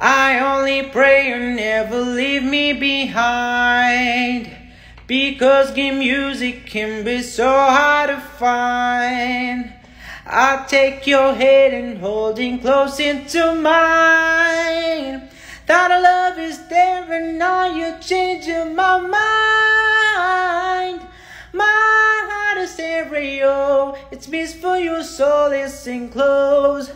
I only pray you never leave me behind. Because good music can be so hard to find. I take your hand and holding close into mine. That love is there and now you're changing my mind. My heart is stereo, oh. it's beats for your soul, listen close.